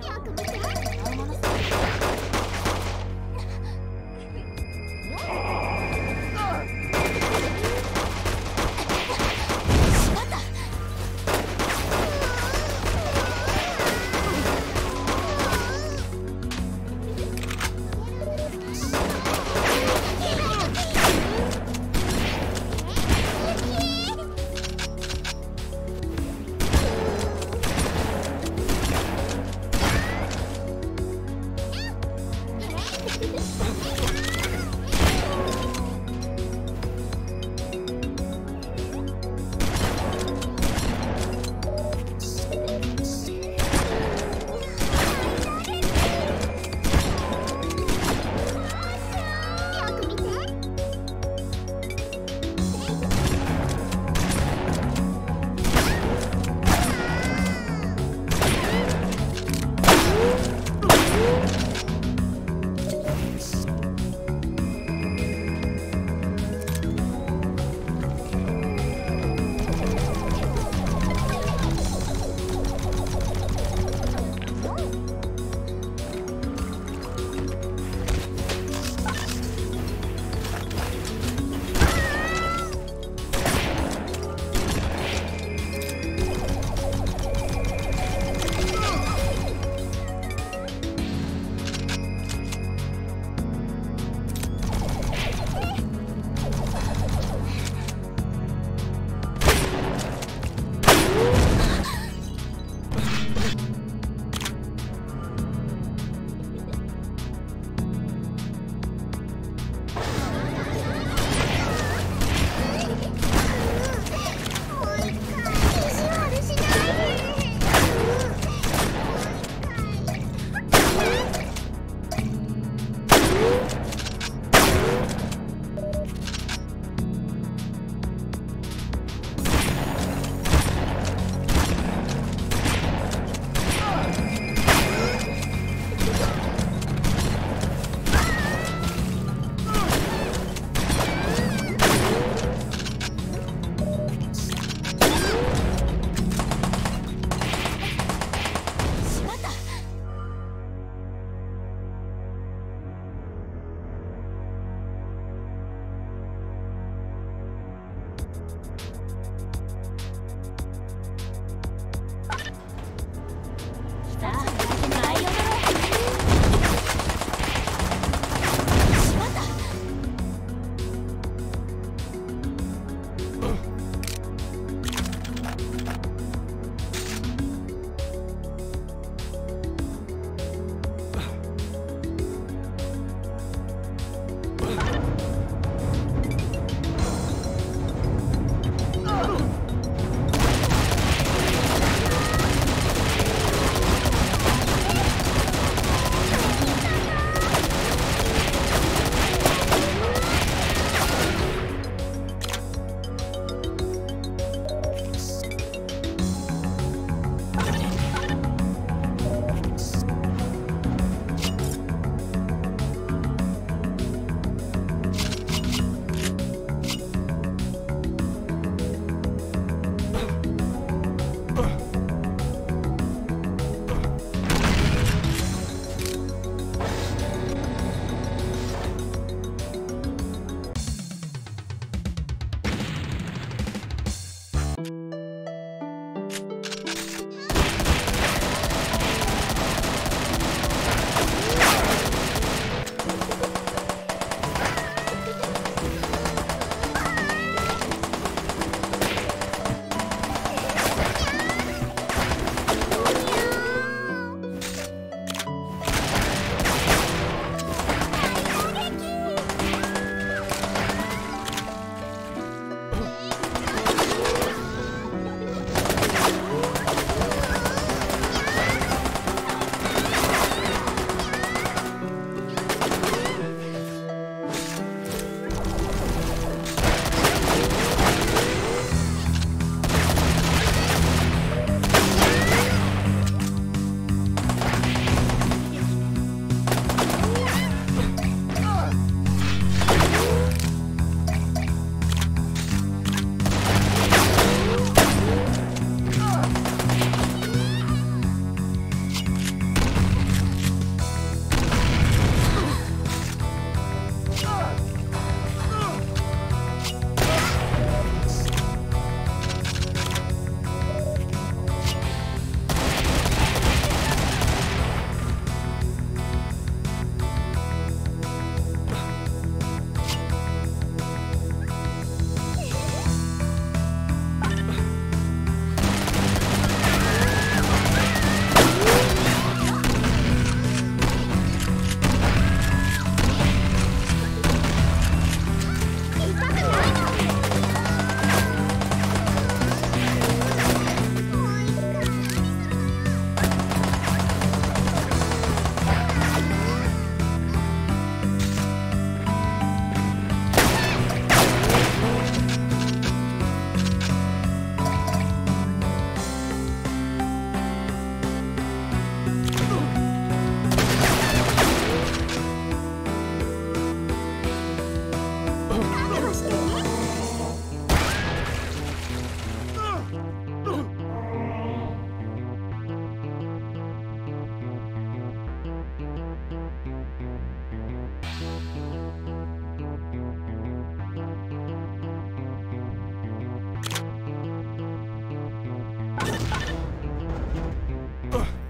跳可不行。嗯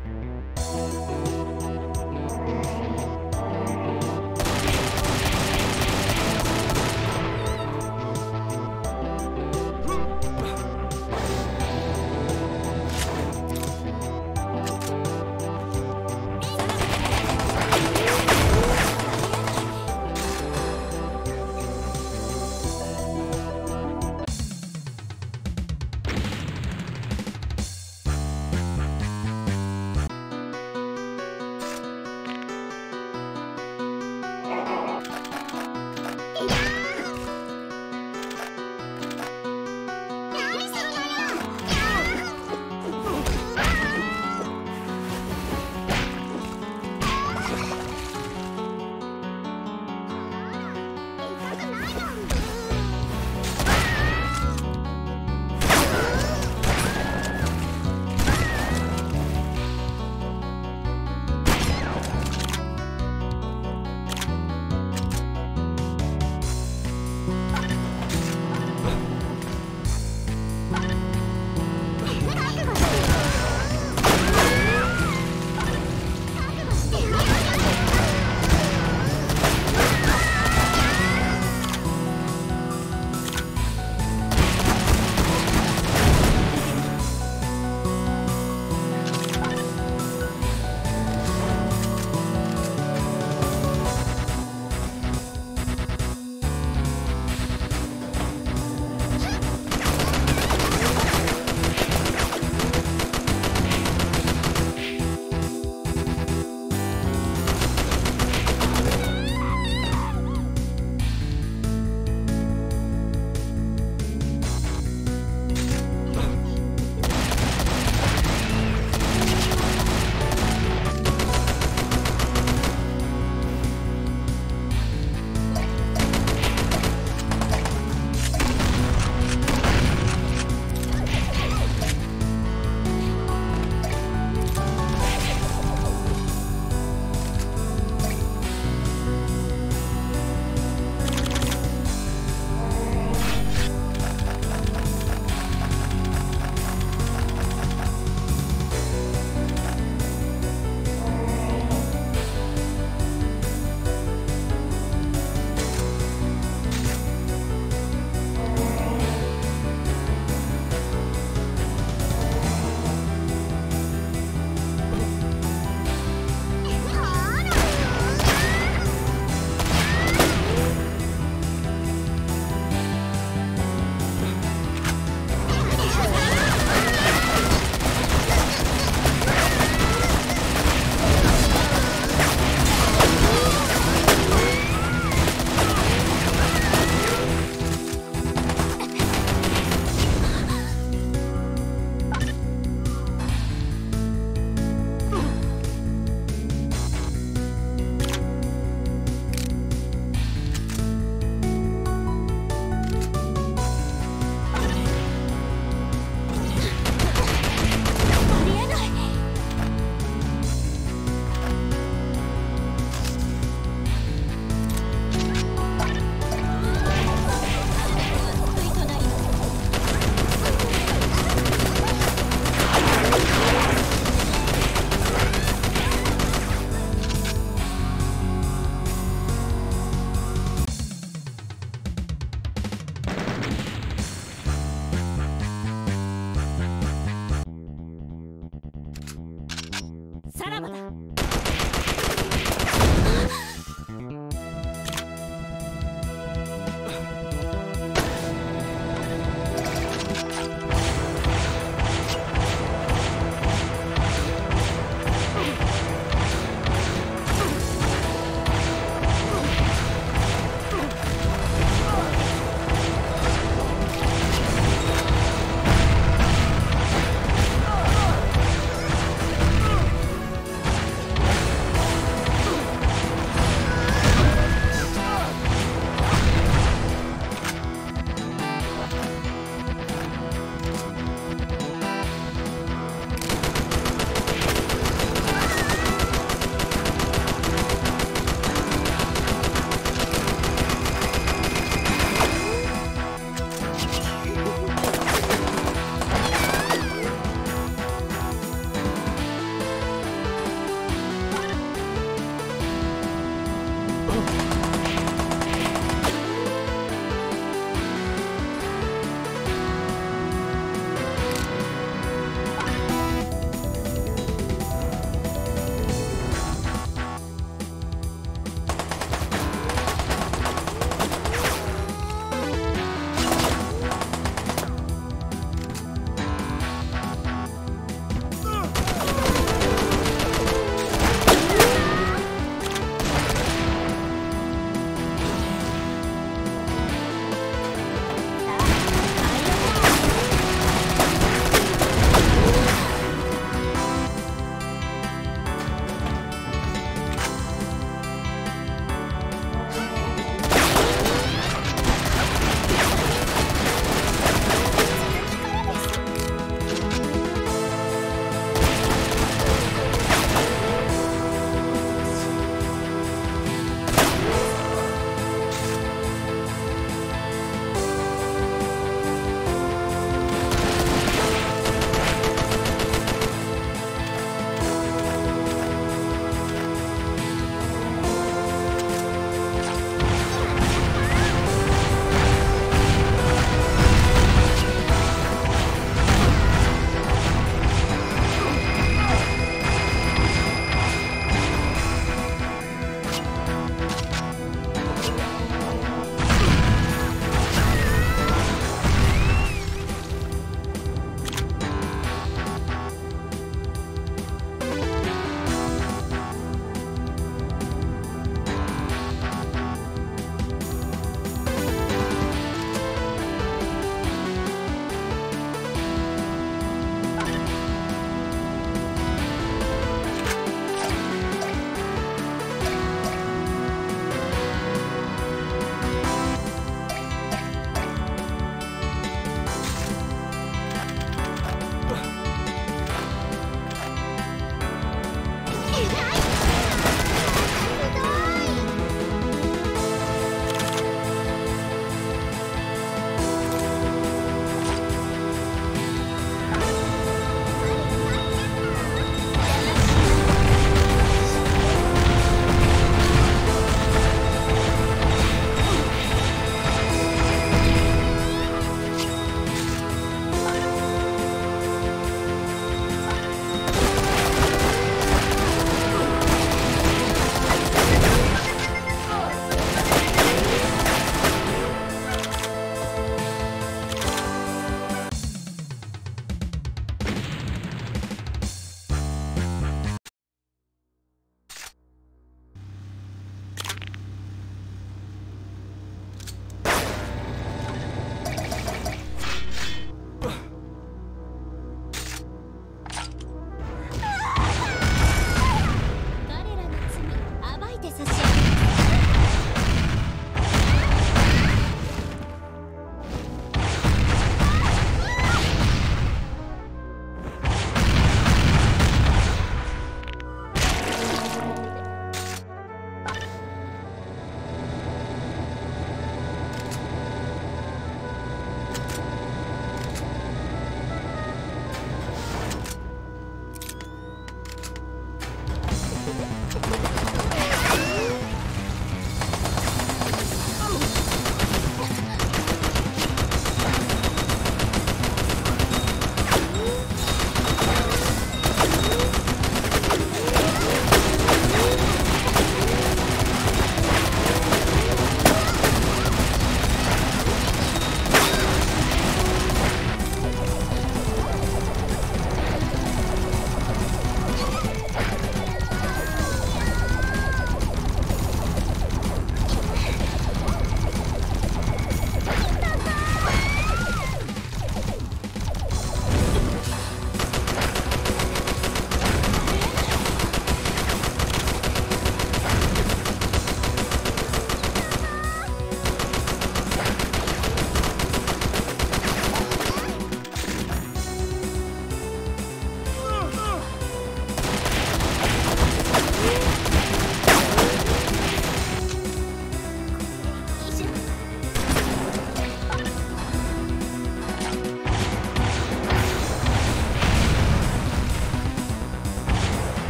さらばだ。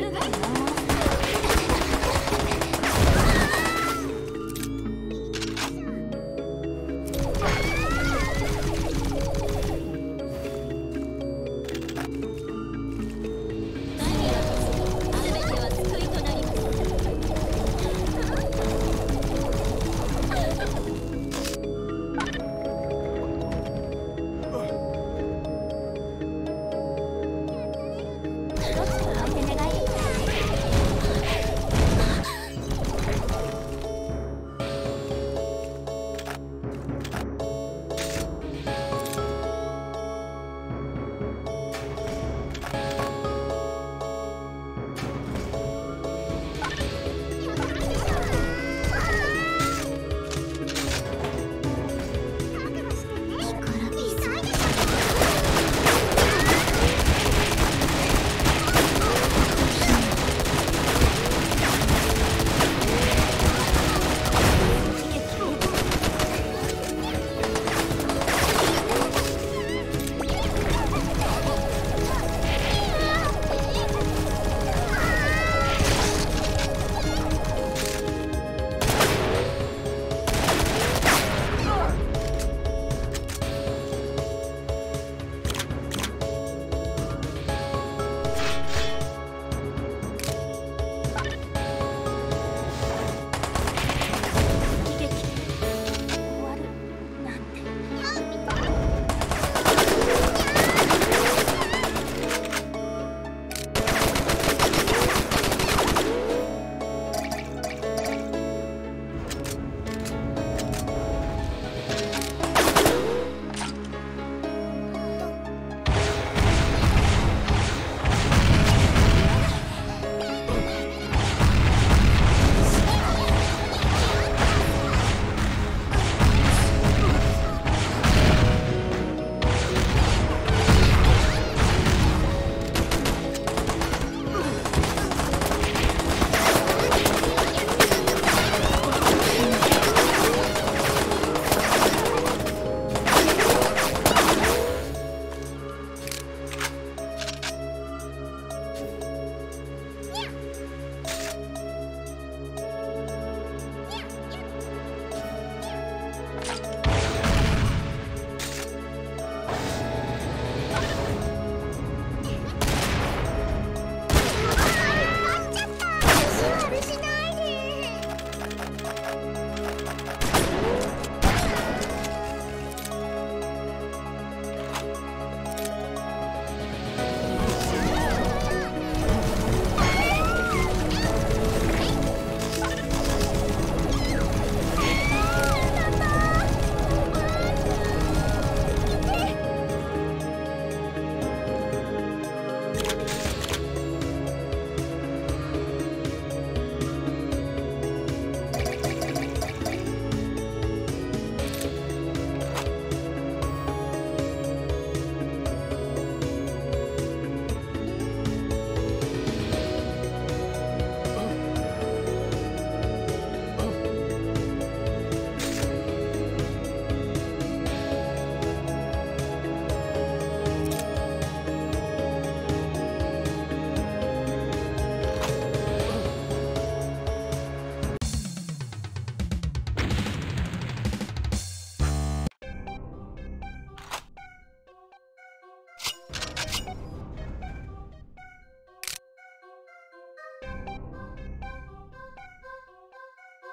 うまい!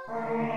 Amen.